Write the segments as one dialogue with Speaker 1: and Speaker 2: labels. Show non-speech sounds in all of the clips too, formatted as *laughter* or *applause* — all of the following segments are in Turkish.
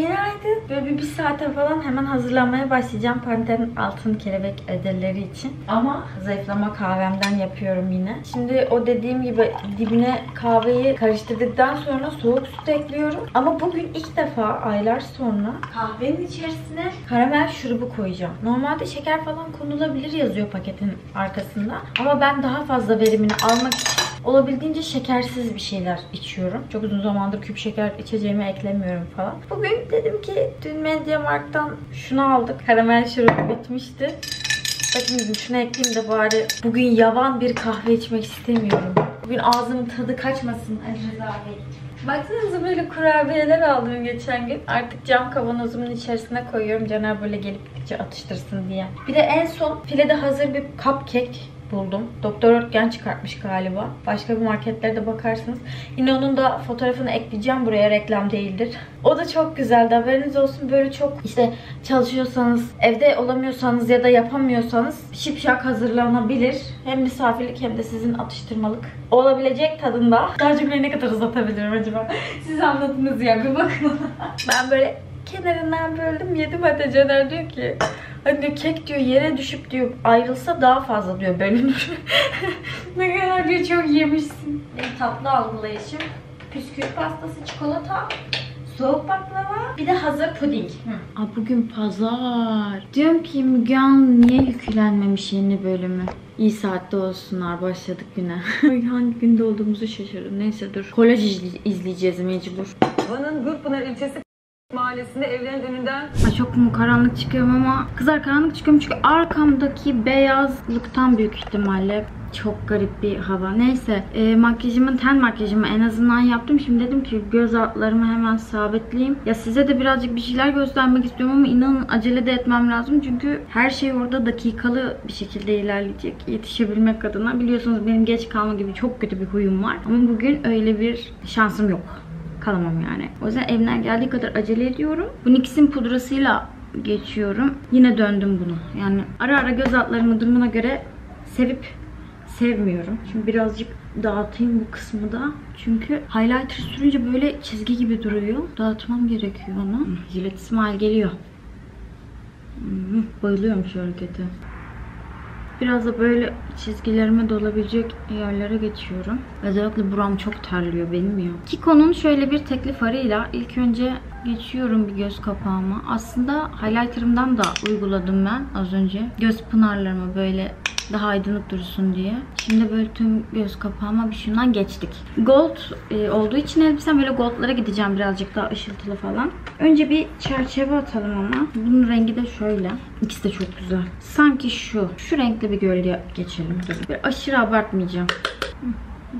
Speaker 1: Günaydın. Böyle bir, bir saate falan hemen hazırlanmaya başlayacağım Panter'in altın kelebek ödülleri için. Ama zayıflama kahvemden yapıyorum yine. Şimdi o dediğim gibi dibine kahveyi karıştırdıktan sonra soğuk süt ekliyorum. Ama bugün ilk defa aylar sonra kahvenin içerisine karamel şurubu koyacağım. Normalde şeker falan konulabilir yazıyor paketin arkasında. Ama ben daha fazla verimini almak için olabildiğince şekersiz bir şeyler içiyorum. Çok uzun zamandır küp şeker içeceğime eklemiyorum falan. Bugün dedim ki dün Mediamarkt'tan şunu aldık. Karamel şurubu bitmişti. Bakın dedim şunu ekleyeyim de bari bugün yavan bir kahve içmek istemiyorum. Bugün ağzımın tadı kaçmasın Ali Rıza Bey. Baksanıza böyle kurabiyeler aldım geçen gün. Artık cam kavanozumun içerisine koyuyorum. Caner böyle gelip gidince atıştırsın diye. Bir de en son filede hazır bir cupcake buldum. Doktor Örtgen çıkartmış galiba. Başka bir marketlere de bakarsınız. Yine onun da fotoğrafını ekleyeceğim buraya reklam değildir. O da çok güzeldi. Haberiniz olsun böyle çok işte çalışıyorsanız, evde olamıyorsanız ya da yapamıyorsanız şipşak hazırlanabilir. Hem misafirlik hem de sizin atıştırmalık olabilecek tadında. Daha cümleyi ne kadar uzatabilirim acaba? *laughs* Siz anladınız ya bir bakın. *laughs* ben böyle kenarından böldüm yedim hatta Caner diyor ki Hani diyor kek diyor yere düşüp diyor ayrılsa daha fazla diyor bölünür. *laughs* ne kadar diyor çok yemişsin. Benim tatlı algılayışım püskül pastası, çikolata, soğuk baklava, bir de hazır puding. Aa, bugün pazar. Diyorum ki Müge Anlı niye yüklenmemiş yeni bölümü? İyi saatte olsunlar başladık güne. *laughs* Hangi günde olduğumuzu şaşırdım. Neyse dur. Kolaj izle- izleyeceğiz mecbur.
Speaker 2: Van'ın Gürpınar ilçesi mahallesinde evlerin önünden
Speaker 1: Ay çok mu karanlık çıkıyorum ama kızlar karanlık çıkıyorum çünkü arkamdaki beyazlıktan büyük ihtimalle çok garip bir hava. Neyse e, makyajımın ten makyajımı en azından yaptım. Şimdi dedim ki göz altlarımı hemen sabitleyeyim. Ya size de birazcık bir şeyler göstermek istiyorum ama inanın acele de etmem lazım. Çünkü her şey orada dakikalı bir şekilde ilerleyecek. Yetişebilmek adına. Biliyorsunuz benim geç kalma gibi çok kötü bir huyum var. Ama bugün öyle bir şansım yok kalamam yani. O yüzden evden geldiği kadar acele ediyorum. Bu NYX'in pudrasıyla geçiyorum. Yine döndüm bunu. Yani ara ara göz altlarımı durumuna göre sevip sevmiyorum. Şimdi birazcık dağıtayım bu kısmı da. Çünkü highlighter sürünce böyle çizgi gibi duruyor. Dağıtmam gerekiyor onu. Jilet İsmail geliyor. Bayılıyorum şu harekete. Biraz da böyle çizgilerime dolabilecek yerlere geçiyorum. Özellikle buram çok terliyor benim ya. Kiko'nun şöyle bir tekli farıyla ilk önce geçiyorum bir göz kapağıma. Aslında highlighterımdan da uyguladım ben az önce. Göz pınarlarıma böyle daha aydınlık dursun diye. Şimdi böyle tüm göz kapağıma bir şundan geçtik. Gold e, olduğu için elbisem böyle goldlara gideceğim birazcık daha ışıltılı falan. Önce bir çerçeve atalım ama. Bunun rengi de şöyle. İkisi de çok güzel. Sanki şu. Şu renkli bir gölge geçelim. Dur. Böyle aşırı abartmayacağım.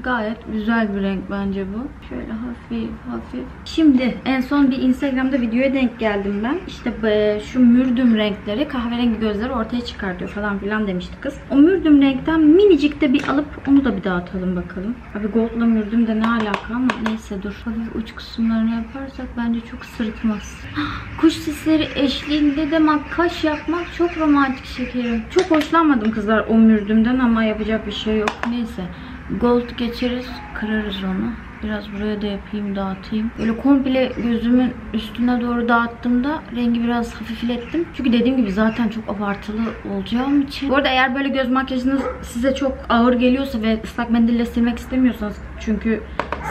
Speaker 1: Gayet güzel bir renk bence bu. Şöyle hafif hafif. Şimdi en son bir Instagram'da videoya denk geldim ben. İşte be- şu mürdüm renkleri kahverengi gözleri ortaya çıkartıyor falan filan demişti kız. O mürdüm renkten minicik de bir alıp onu da bir dağıtalım bakalım. Abi goldla mürdüm de ne alaka ama neyse dur. Hafif uç kısımlarını yaparsak bence çok sırıtmaz. *gasps* Kuş sesleri eşliğinde de makyaj yapmak çok romantik şekerim. Çok hoşlanmadım kızlar o mürdümden ama yapacak bir şey yok. Neyse. Gold geçeriz, kırarız onu. Biraz buraya da yapayım, dağıtayım. Böyle komple gözümün üstüne doğru dağıttığımda rengi biraz hafiflettim. Çünkü dediğim gibi zaten çok abartılı olacağım için. Bu arada eğer böyle göz makyajınız size çok ağır geliyorsa ve ıslak mendille silmek istemiyorsanız çünkü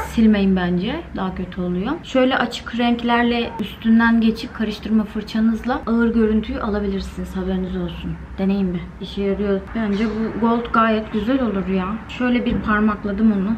Speaker 1: silmeyin bence. Daha kötü oluyor. Şöyle açık renklerle üstünden geçip karıştırma fırçanızla ağır görüntüyü alabilirsiniz. Haberiniz olsun. Deneyin bir. İşe yarıyor. Bence bu gold gayet güzel olur ya. Şöyle bir parmakladım onu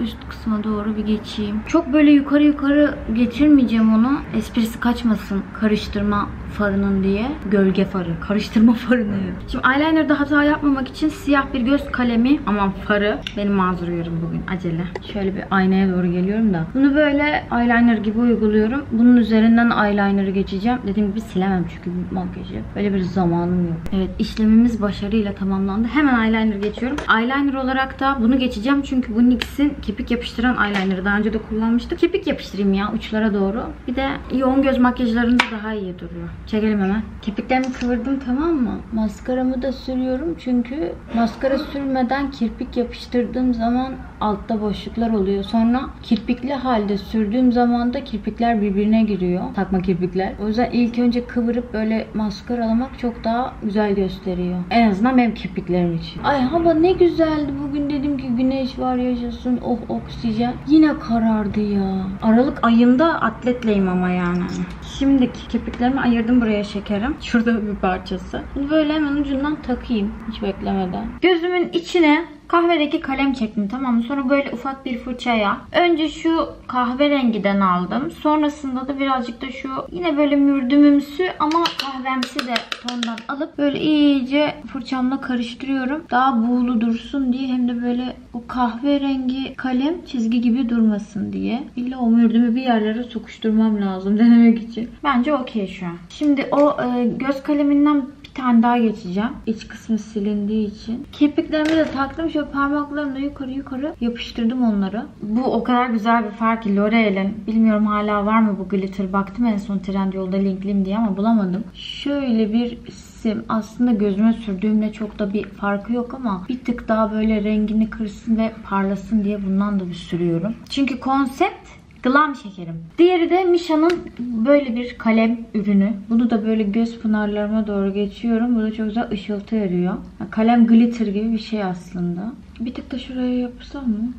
Speaker 1: üst kısma doğru bir geçeyim. Çok böyle yukarı yukarı getirmeyeceğim onu. Esprisi kaçmasın karıştırma farının diye. Gölge farı. Karıştırma *laughs* farını. Şimdi eyeliner'da hata yapmamak için siyah bir göz kalemi aman farı. Benim mazur yorum bugün acele. Şöyle bir aynaya doğru geliyorum da. Bunu böyle eyeliner gibi uyguluyorum. Bunun üzerinden eyeliner'ı geçeceğim. Dediğim gibi silemem çünkü makyajı. Böyle bir zamanım yok. Evet işlemimiz başarıyla tamamlandı. Hemen eyeliner geçiyorum. Eyeliner olarak da bunu geçeceğim çünkü bu NYX'in Kirpik yapıştıran eyeliner'ı daha önce de kullanmıştık. Kirpik yapıştırayım ya uçlara doğru. Bir de yoğun göz makyajlarında daha iyi duruyor. Çekelim hemen. Kirpiklerimi kıvırdım tamam mı? Maskaramı da sürüyorum çünkü maskara sürmeden kirpik yapıştırdığım zaman altta boşluklar oluyor. Sonra kirpikli halde sürdüğüm zaman da kirpikler birbirine giriyor. Takma kirpikler. O yüzden ilk önce kıvırıp böyle maskaralamak çok daha güzel gösteriyor. En azından benim kirpiklerim için. Ay hava ne güzeldi. Bugün dedim ki güneş var yaşasın. Oh oksijen. Yine karardı ya. Aralık ayında atletleyim ama yani. Şimdiki kirpiklerimi ayırdım buraya şekerim. Şurada bir parçası. Bunu böyle hemen ucundan takayım. Hiç beklemeden. Gözümün içine kahverengi kalem çektim tamam mı? Sonra böyle ufak bir fırçaya. Önce şu kahverengiden aldım. Sonrasında da birazcık da şu yine böyle mürdümümsü ama kahvemsi de tondan alıp böyle iyice fırçamla karıştırıyorum. Daha buğulu dursun diye hem de böyle o kahverengi kalem çizgi gibi durmasın diye. İlla o mürdümü bir yerlere sokuşturmam lazım *laughs* denemek için. Bence okey şu an. Şimdi o e, göz kaleminden tane daha geçeceğim. İç kısmı silindiği için. Kirpiklerimi de taktım. Şöyle parmaklarımla yukarı yukarı yapıştırdım onları. Bu o kadar güzel bir fark ki L'Oreal'in. Bilmiyorum hala var mı bu glitter. Baktım en son Trendyol'da linkliyim diye ama bulamadım. Şöyle bir sim. Aslında gözüme sürdüğümle çok da bir farkı yok ama bir tık daha böyle rengini kırsın ve parlasın diye bundan da bir sürüyorum. Çünkü konsept Glam şekerim. Diğeri de Misha'nın böyle bir kalem ürünü. Bunu da böyle göz pınarlarıma doğru geçiyorum. Bu da çok güzel ışıltı veriyor. Kalem glitter gibi bir şey aslında. Bir tık da şuraya yapsam mı?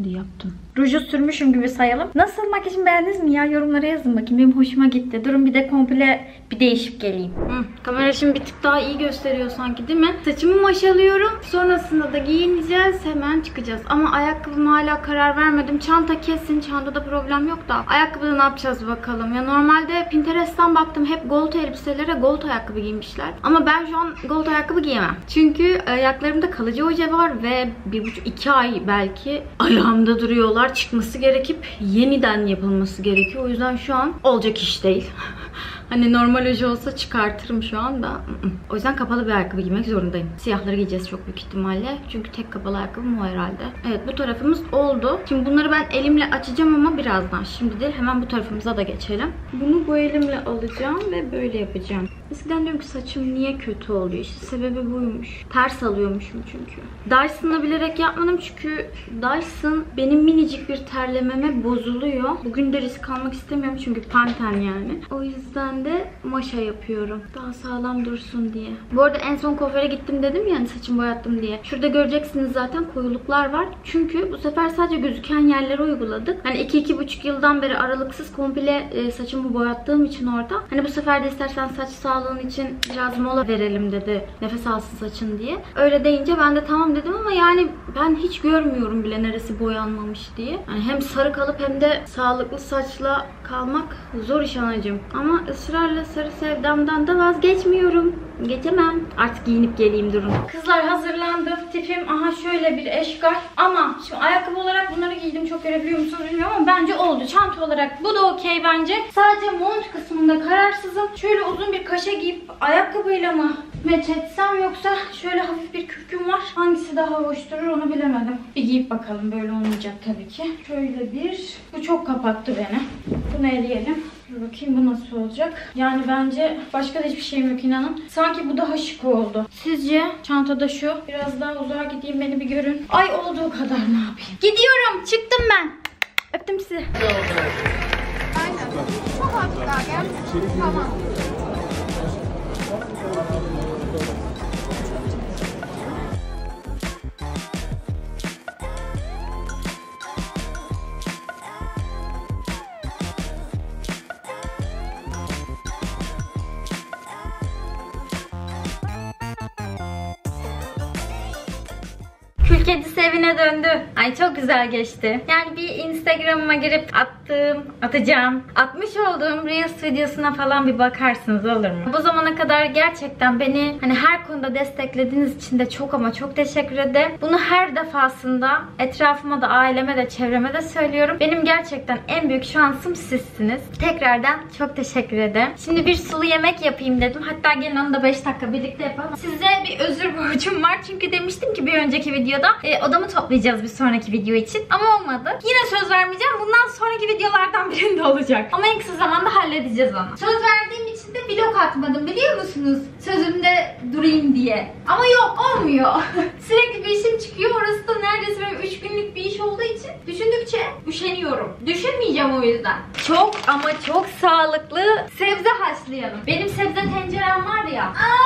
Speaker 1: Hadi yaptım. Ruju sürmüşüm gibi sayalım. Nasıl makyajımı beğendiniz mi ya? Yorumlara yazın bakayım. Benim hoşuma gitti. Durun bir de komple bir değişip geleyim. Hı, kamera şimdi bir tık daha iyi gösteriyor sanki değil mi? Saçımı maşalıyorum. Sonrasında da giyineceğiz. Hemen çıkacağız. Ama ayakkabıma hala karar vermedim. Çanta kesin. Çantada problem yok da. Ayakkabıda ne yapacağız bakalım. Ya normalde Pinterest'ten baktım. Hep gold elbiselere gold ayakkabı giymişler. Ama ben şu an gold ayakkabı giyemem. Çünkü ayaklarımda kalıcı oje var ve bir buçuk iki ay belki ayağımda duruyorlar çıkması gerekip yeniden yapılması gerekiyor. O yüzden şu an olacak iş değil. *laughs* hani normal oje olsa çıkartırım şu anda. O yüzden kapalı bir ayakkabı giymek zorundayım. Siyahları giyeceğiz çok büyük ihtimalle. Çünkü tek kapalı ayakkabım o herhalde. Evet bu tarafımız oldu. Şimdi bunları ben elimle açacağım ama birazdan. Şimdi değil hemen bu tarafımıza da geçelim. Bunu bu elimle alacağım ve böyle yapacağım. Eskiden diyorum ki saçım niye kötü oluyor? İşte sebebi buymuş. Ters alıyormuşum çünkü. Dyson'la bilerek yapmadım çünkü Dyson benim minicik bir terlememe bozuluyor. Bugün de risk almak istemiyorum çünkü panten yani. O yüzden de maşa yapıyorum. Daha sağlam dursun diye. Bu arada en son kuaföre gittim dedim yani saçımı boyattım diye. Şurada göreceksiniz zaten koyuluklar var. Çünkü bu sefer sadece gözüken yerlere uyguladık. Hani 2-2,5 yıldan beri aralıksız komple e, saçımı boyattığım için orada. Hani bu sefer de istersen saç sağlığın için biraz mola verelim dedi. Nefes alsın saçın diye. Öyle deyince ben de tamam dedim ama yani ben hiç görmüyorum bile neresi boyanmamış diye. Yani hem sarı kalıp hem de sağlıklı saçla kalmak zor iş anacığım. Ama ısrarla sarı sevdamdan da vazgeçmiyorum. Geçemem. Artık giyinip geleyim durun. Kızlar hazırlandım. Tipim aha şöyle bir eşkal. Ama şimdi ayakkabı olarak bunları giydim. Çok görebiliyor musunuz bilmiyorum ama bence oldu. Çanta olarak bu da okey bence. Sadece mont kısmında kararsızım. Şöyle uzun bir kaşe giyip ayakkabıyla mı meç etsem yoksa şöyle hafif bir kürküm var. Hangisi daha hoş durur onu bilemedim. Bir giyip bakalım. Böyle olmayacak tabii ki. Şöyle bir. Bu çok kapattı beni. Bunu eleyelim. Dur bakayım bu nasıl olacak. Yani bence başka da hiçbir şeyim yok inanın. Sanki bu daha şık oldu. Sizce çantada şu. Biraz daha uzağa gideyim beni bir görün. Ay olduğu kadar ne yapayım. Gidiyorum. Çıktım ben. Öptüm sizi. Kül kedisi evine döndü. Ay çok güzel geçti. Yani bir Instagram'ıma girip attığım, atacağım, atmış olduğum Reels videosuna falan bir bakarsınız olur mu? Bu zamana kadar gerçekten beni hani her konuda desteklediğiniz için de çok ama çok teşekkür ederim. Bunu her defasında etrafıma da, aileme de, çevreme de söylüyorum. Benim gerçekten en büyük şansım sizsiniz. Tekrardan çok teşekkür ederim. Şimdi bir sulu yemek yapayım dedim. Hatta gelin onu da 5 dakika birlikte yapalım. Size bir özür borcum var. Çünkü demiştim ki bir önceki videoda e, odamı toplayacağız bir sonraki video için. Ama olmadı. Yine söz vermeyeceğim. Bundan sonraki videolardan birinde olacak. Ama en kısa zamanda halledeceğiz onu. Söz verdiğim için de vlog atmadım biliyor musunuz? Sözümde durayım diye. Ama yok olmuyor. *laughs* Sürekli bir işim çıkıyor. Orası da neredeyse benim 3 günlük bir iş olduğu için düşündükçe üşeniyorum. Düşünmeyeceğim o yüzden. Çok ama çok sağlıklı sebze haşlayalım. Benim sebze tencerem var ya. Ay!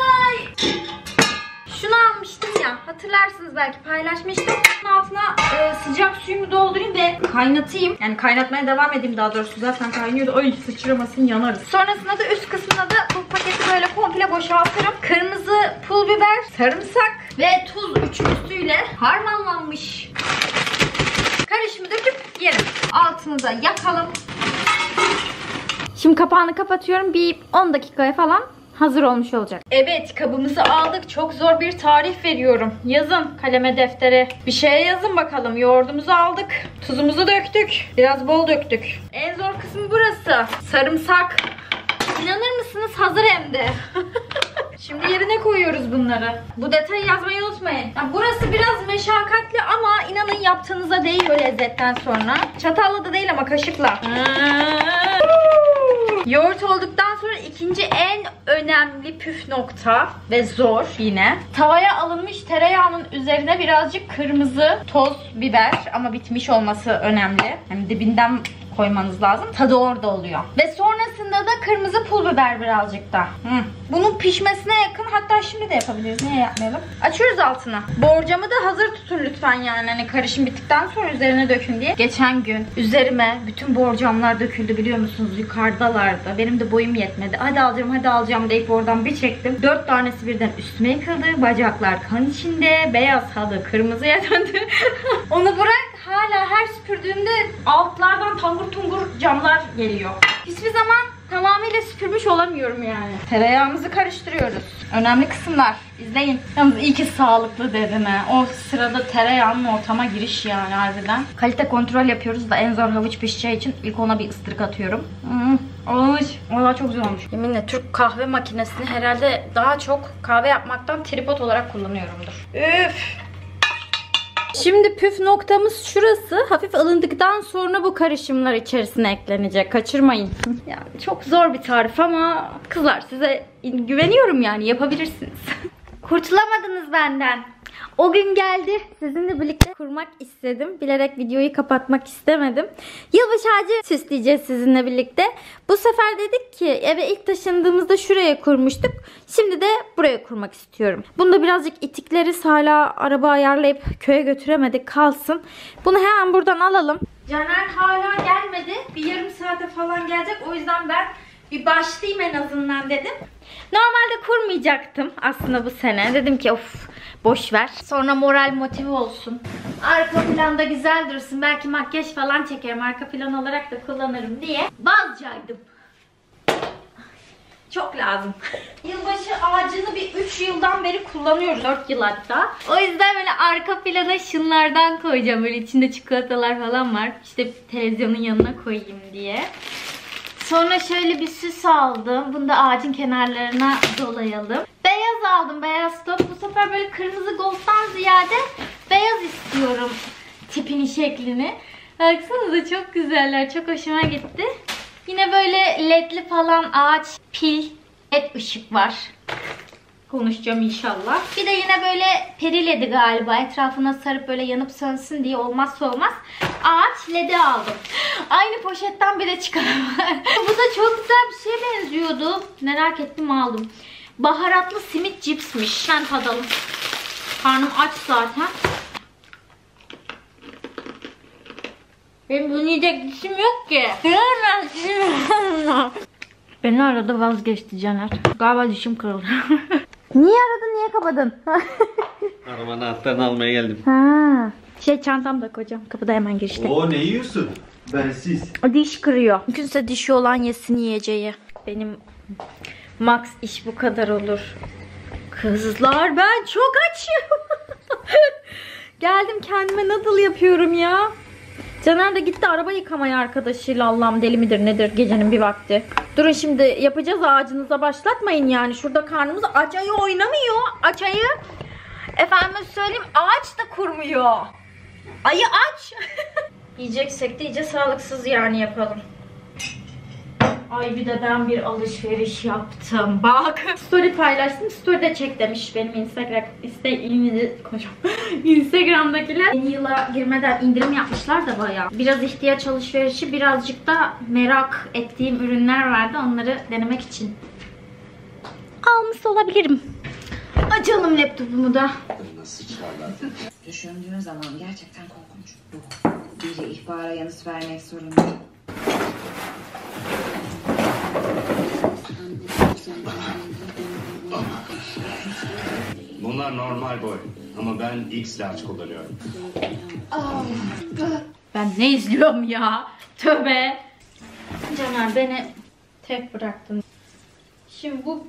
Speaker 1: Hatırlarsınız belki paylaşmıştım. Bunun altına e, sıcak suyumu doldurayım ve kaynatayım. Yani kaynatmaya devam edeyim daha doğrusu. Zaten kaynıyordu. Ay sıçramasın yanarız. Sonrasında da üst kısmına da bu paketi böyle komple boşaltırım. Kırmızı pul biber, sarımsak ve tuz üçlüsüyle harmanlanmış. Karışımı döküp yerim. Altını da yakalım. Şimdi kapağını kapatıyorum. Bir 10 dakikaya falan hazır olmuş olacak. Evet kabımızı aldık. Çok zor bir tarif veriyorum. Yazın kaleme deftere. Bir şeye yazın bakalım. Yoğurdumuzu aldık. Tuzumuzu döktük. Biraz bol döktük. En zor kısmı burası. Sarımsak. İnanır mısınız hazır hem de. *laughs* Şimdi yerine koyuyoruz bunları. Bu detayı yazmayı unutmayın. Ya burası biraz meşakkatli ama inanın yaptığınıza değiyor lezzetten sonra. Çatalla da değil ama kaşıkla. Yoğurt olduktan sonra ikinci en önemli püf nokta ve zor yine. Tavaya alınmış tereyağının üzerine birazcık kırmızı toz biber ama bitmiş olması önemli. Hem dibinden koymanız lazım. Tadı orada oluyor. Ve sonrasında da kırmızı pul biber birazcık da. Hı. Bunun pişmesine yakın hatta şimdi de yapabiliriz. Niye yapmayalım? Açıyoruz altını. Borcamı da hazır tutun lütfen yani. Hani karışım bittikten sonra üzerine dökün diye. Geçen gün üzerime bütün borcamlar döküldü biliyor musunuz? Yukarıdalardı. Benim de boyum yetmedi. Hadi alacağım hadi alacağım deyip oradan bir çektim. Dört tanesi birden üstüme yıkıldı. Bacaklar kan içinde. Beyaz halı kırmızıya döndü. *laughs* Onu bırak hala her süpürdüğümde altlardan tangur tungur camlar geliyor. Hiçbir zaman tamamıyla süpürmüş olamıyorum yani. Tereyağımızı karıştırıyoruz. Önemli kısımlar. İzleyin. Yalnız iyi ki sağlıklı dedim he. O sırada tereyağının ortama giriş yani harbiden. Kalite kontrol yapıyoruz da en zor havuç pişeceği için ilk ona bir ıstırık atıyorum. Hmm, olmuş. Valla çok güzel olmuş. Yeminle Türk kahve makinesini herhalde daha çok kahve yapmaktan tripod olarak kullanıyorumdur. Üf. Şimdi püf noktamız şurası. Hafif ılındıktan sonra bu karışımlar içerisine eklenecek. Kaçırmayın. *laughs* yani çok zor bir tarif ama kızlar size güveniyorum yani yapabilirsiniz. *laughs* Kurtulamadınız benden. O gün geldi. Sizinle birlikte kurmak istedim. Bilerek videoyu kapatmak istemedim. Yılbaşı ağacı süsleyeceğiz sizinle birlikte. Bu sefer dedik ki eve ilk taşındığımızda şuraya kurmuştuk. Şimdi de buraya kurmak istiyorum. Bunda birazcık itikleriz. Hala araba ayarlayıp köye götüremedik. Kalsın. Bunu hemen buradan alalım. Caner hala gelmedi. Bir yarım saate falan gelecek. O yüzden ben bir başlayayım en azından dedim. Normalde kurmayacaktım aslında bu sene. Dedim ki of boş ver. Sonra moral motive olsun. Arka planda güzel dursun. Belki makyaj falan çekerim. Arka plan olarak da kullanırım diye. Bazcaydım. Çok lazım. *laughs* Yılbaşı ağacını bir 3 yıldan beri kullanıyoruz. 4 yıl hatta. O yüzden böyle arka plana şunlardan koyacağım. Böyle içinde çikolatalar falan var. İşte televizyonun yanına koyayım diye. Sonra şöyle bir süs aldım. Bunu da ağacın kenarlarına dolayalım. Beyaz aldım. Beyaz top. Bu sefer böyle kırmızı gold'dan ziyade beyaz istiyorum tipini şeklini. Baksanıza çok güzeller. Çok hoşuma gitti. Yine böyle ledli falan ağaç, pil, led ışık var. Konuşacağım inşallah. Bir de yine böyle peri ledi galiba. Etrafına sarıp böyle yanıp sönsün diye olmazsa olmaz. Ağaç ledi aldım. Aynı poşetten bir de çıkarım. Bu da çok güzel bir şeye benziyordu. Merak ettim aldım. Baharatlı simit cipsmiş. Ben tadalım. Karnım aç zaten. Benim bunu yiyecek dişim yok ki. Beni arada vazgeçti Caner. Galiba dişim kırıldı. niye aradın niye kapadın?
Speaker 3: Arabanın anahtarını almaya geldim.
Speaker 1: ha. Şey çantam da kocam. Kapıda hemen girişte.
Speaker 3: Oo ne yiyorsun? Bensiz.
Speaker 1: O diş kırıyor. Mümkünse dişi olan yesin yiyeceği. Benim max iş bu kadar olur. Kızlar ben çok açım. *laughs* Geldim kendime noodle yapıyorum ya. Caner de gitti araba yıkamaya arkadaşıyla Allah'ım deli midir nedir gecenin bir vakti. Durun şimdi yapacağız ağacınıza başlatmayın yani. Şurada karnımız aç ayı oynamıyor. Aç ayı. Efendim söyleyeyim ağaç da kurmuyor. Ayı aç. *laughs* Yiyeceksek de iyice sağlıksız yani yapalım. Ay bir de ben bir alışveriş yaptım. Bak. Story paylaştım. Story de çek demiş benim Instagram. Iste, *laughs* Instagram'dakiler. Yeni yıla girmeden indirim yapmışlar da bayağı. Biraz ihtiyaç alışverişi birazcık da merak ettiğim ürünler vardı. Onları denemek için almış olabilirim. Açalım laptopumu da.
Speaker 4: Düşündüğün zaman gerçekten korkunç. Biri ihbara yanıt vermek zorunda.
Speaker 5: Bunlar normal boy. Ama ben X large kullanıyorum.
Speaker 1: Ben ne izliyorum ya? Tövbe. Caner beni tek bıraktın. Şimdi bu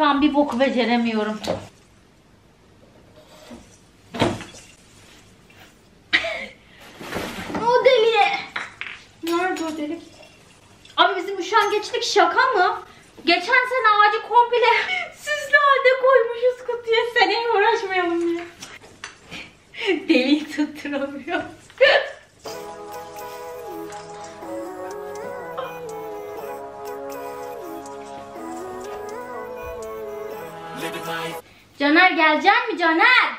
Speaker 1: Şu an bir boku beceremiyorum. o deli. Nerede o delik? Abi bizim üşengeçlik şaka mı? Geçen sene ağacı komple *laughs* süslü halde koymuşuz kutuya. Seneye uğraşmayalım diye. *laughs* Deliği tutturamıyor. *laughs* Caner gelecek mi Caner?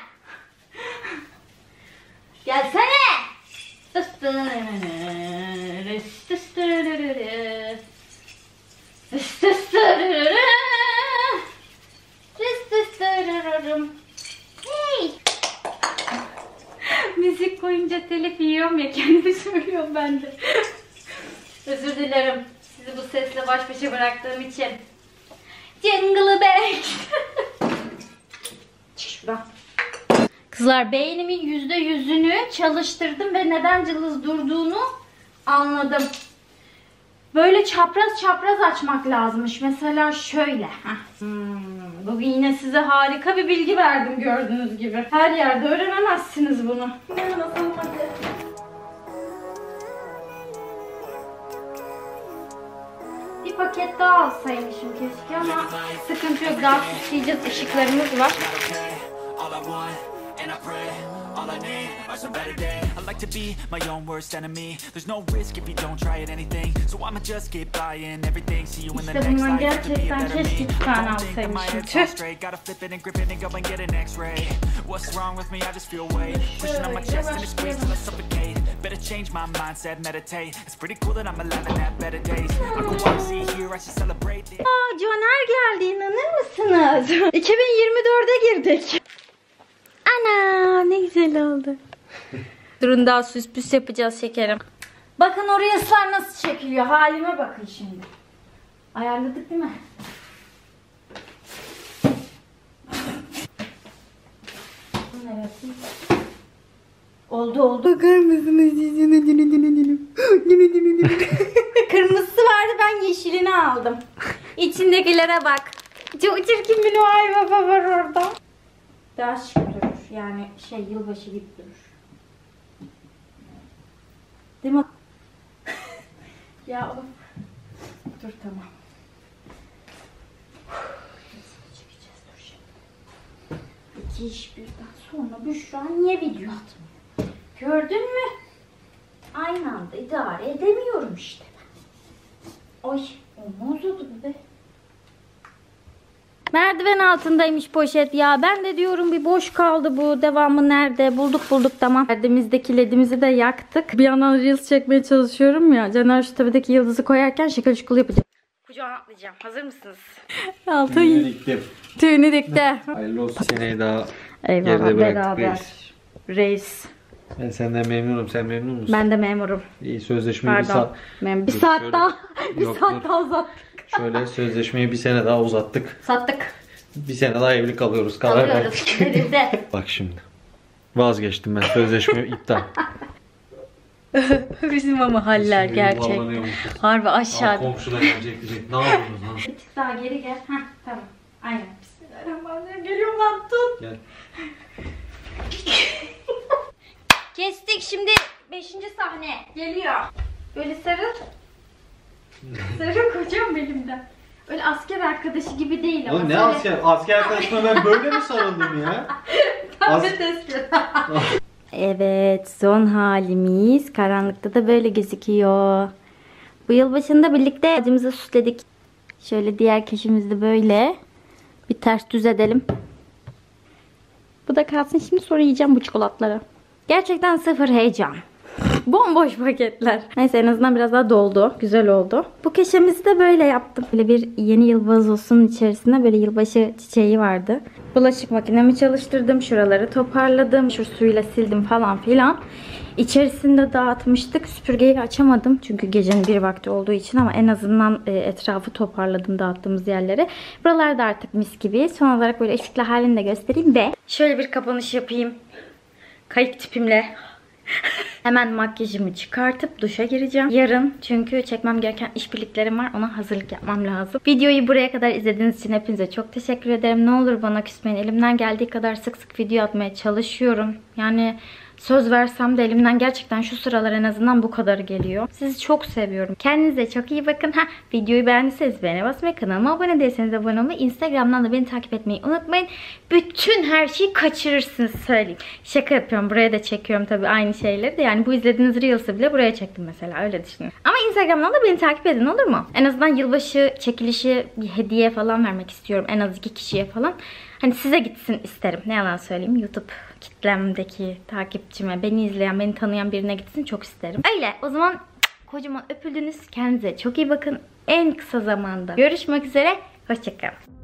Speaker 1: Gelsene. Hey. Müzik koyunca telif yiyorum ya kendimi söylüyorum ben de. Özür dilerim sizi bu sesle baş başa bıraktığım için. Jingle bells. Çık şuradan. Kızlar beynimin yüzde yüzünü çalıştırdım ve neden cılız durduğunu anladım. Böyle çapraz çapraz açmak lazımmış. Mesela şöyle. Heh. Hmm, bugün yine size harika bir bilgi verdim gördüğünüz gibi. Her yerde öğrenemezsiniz bunu. Bir paket daha alsaymışım keşke ama sıkıntı yok. Daha süsleyeceğiz. Işıklarımız var.
Speaker 6: All I want, and I pray, all I need are some better days. I like to be my own worst enemy. There's no risk if you don't try at anything. So I'ma just keep buying everything. See you in the next life. to be a better me.
Speaker 1: iki
Speaker 6: Don't think my head's all straight. Gotta flip it and grip it and go and get an x-ray. What's wrong with me? I just feel weight. Pushing on my chest and it squeezes till I suffocate. Change my mindset, meditate. It's pretty cool that I'm alive and have better days. I go out, see here, I should celebrate it.
Speaker 1: Aa Caner geldi inanır mısınız? *laughs* 2024'e girdik. Ana ne güzel oldu. Durun daha süs püs yapacağız şekerim. Bakın oraya ıslar nasıl çekiliyor. Halime bakın şimdi. Ayarladık değil mi? Neresi? Oldu oldu. Bakar mısınız? *gasps* *laughs* Kırmızısı vardı ben yeşilini aldım. İçindekilere bak. Çok çirkin bir Noel Baba var orada. Daha şık durur. Yani şey yılbaşı gibi durur. Değil mi? *laughs* ya of. Dur tamam. İki iş birden sonra Büşra niye video atmıyor? Gördün mü? Aynı anda idare edemiyorum işte ben. Ay o uzadı bu be. Merdiven altındaymış poşet ya. Ben de diyorum bir boş kaldı bu. Devamı nerede? Bulduk bulduk tamam. Ledimizdeki ledimizi de yaktık. Bir yandan reels çekmeye çalışıyorum ya. Caner şu tepedeki yıldızı koyarken şıkır şıkıl yapacağım. Kucağına atlayacağım. Hazır mısınız? Altı
Speaker 3: Diktim.
Speaker 1: tüyünü dikti.
Speaker 3: Hayırlı olsun. Seneyi daha
Speaker 1: Eyvallah
Speaker 3: geride bıraktık
Speaker 1: beraber.
Speaker 3: reis.
Speaker 1: Reis.
Speaker 3: Ben senden memnunum. Sen memnun musun?
Speaker 1: Ben de memurum.
Speaker 3: İyi sözleşmeyi bir
Speaker 1: Pardon.
Speaker 3: saat...
Speaker 1: Mem bir saat
Speaker 3: şöyle-
Speaker 1: daha. Bir
Speaker 3: Yok,
Speaker 1: saat
Speaker 3: dur.
Speaker 1: daha uzattık.
Speaker 3: Şöyle sözleşmeyi bir sene daha uzattık.
Speaker 1: Sattık.
Speaker 3: Bir sene daha evli kalıyoruz. Karar
Speaker 1: Kalıyoruz. *laughs*
Speaker 3: Bak şimdi. Vazgeçtim ben. Sözleşme *laughs* iptal.
Speaker 1: Bizim ama haller
Speaker 3: Şimdi
Speaker 1: gerçek. Harbi
Speaker 3: Aa,
Speaker 1: aşağıda.
Speaker 3: komşu da gelecek diyecek. Ne yapıyorsunuz lan?
Speaker 1: Bir tık daha geri gel. Heh tamam. Aynen. Bismillahirrahmanirrahim. Geliyorum lan tut.
Speaker 3: Gel. *laughs*
Speaker 1: Kestik şimdi 5. sahne geliyor. Böyle sarıl. sarıl kocam belimden. Öyle asker arkadaşı gibi değil ama.
Speaker 3: Oğlum ne
Speaker 1: böyle
Speaker 3: asker? Asker arkadaşıma ben böyle mi sarıldım ya? *laughs* As- *laughs*
Speaker 1: Evet son halimiz. Karanlıkta da böyle gözüküyor. Bu yıl başında birlikte ağacımızı süsledik. Şöyle diğer köşemizde böyle. Bir ters düz edelim. Bu da kalsın. Şimdi sonra yiyeceğim bu çikolatları. Gerçekten sıfır heyecan. Bomboş paketler. Neyse en azından biraz daha doldu. Güzel oldu. Bu köşemizi de böyle yaptım. Böyle bir yeni yıl vazosunun içerisinde böyle yılbaşı çiçeği vardı. Bulaşık makinemi çalıştırdım. Şuraları toparladım. Şu suyla sildim falan filan. İçerisinde dağıtmıştık. Süpürgeyi açamadım. Çünkü gecenin bir vakti olduğu için ama en azından e, etrafı toparladım dağıttığımız yerleri. Buralar da artık mis gibi. Son olarak böyle eşikli halini de göstereyim ve şöyle bir kapanış yapayım. Kayık tipimle Hemen makyajımı çıkartıp duşa gireceğim. Yarın çünkü çekmem gereken işbirliklerim var. Ona hazırlık yapmam lazım. Videoyu buraya kadar izlediğiniz için hepinize çok teşekkür ederim. Ne olur bana küsmeyin. Elimden geldiği kadar sık sık video atmaya çalışıyorum. Yani söz versem de elimden gerçekten şu sıralar en azından bu kadar geliyor. Sizi çok seviyorum. Kendinize çok iyi bakın. Ha, videoyu beğendiyseniz beğene basmayı, kanalıma abone değilseniz abone olmayı, Instagram'dan da beni takip etmeyi unutmayın. Bütün her şeyi kaçırırsınız söyleyeyim. Şaka yapıyorum. Buraya da çekiyorum tabii aynı şeyleri de. Yani bu izlediğiniz Reels'ı bile buraya çektim mesela. Öyle düşünün. Ama Instagram'dan da beni takip edin olur mu? En azından yılbaşı çekilişi bir hediye falan vermek istiyorum. En az iki kişiye falan. Hani size gitsin isterim. Ne yalan söyleyeyim. YouTube kitlemdeki takipçime, beni izleyen, beni tanıyan birine gitsin çok isterim. Öyle. O zaman kocaman öpüldünüz. Kendinize çok iyi bakın. En kısa zamanda görüşmek üzere. Hoşçakalın.